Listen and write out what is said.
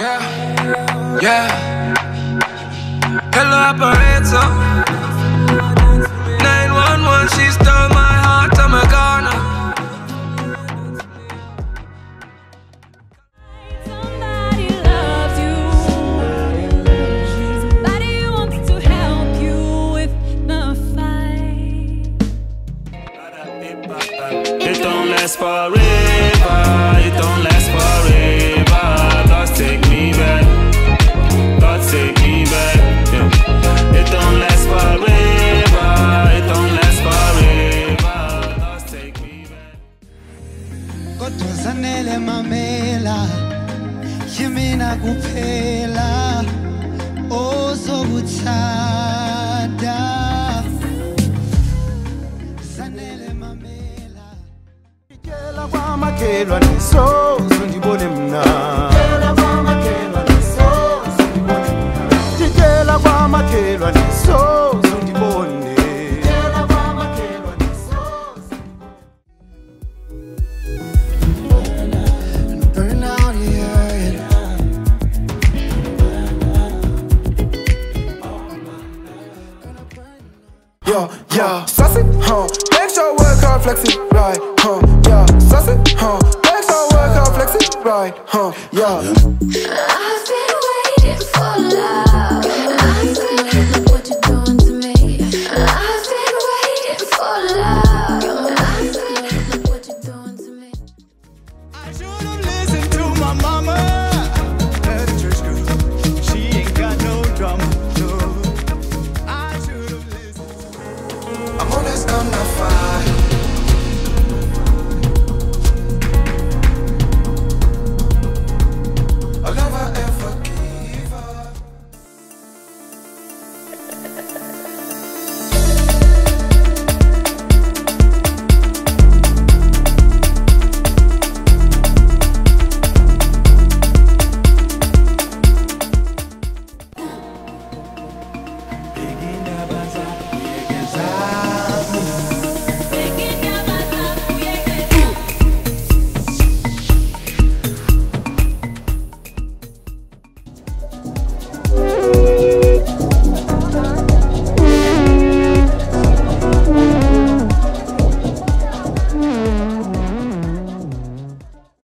Yeah, yeah. Hello, operator. Last forever. It don't last forever. God take me back. God take me back. Yeah. It don't last forever. It don't last forever. God take me back. kodwa zanele mamela yimina kuphela ozokuthanda kwamakhelwane soze ndibone mna yeah, yeah. Sauce it, huh? Make sure work hard, flex it, right, huh? Yeah, sauce it, huh? Make sure work hard, flex it, right, huh? Yeah. I've been waiting for love. I'm not fine.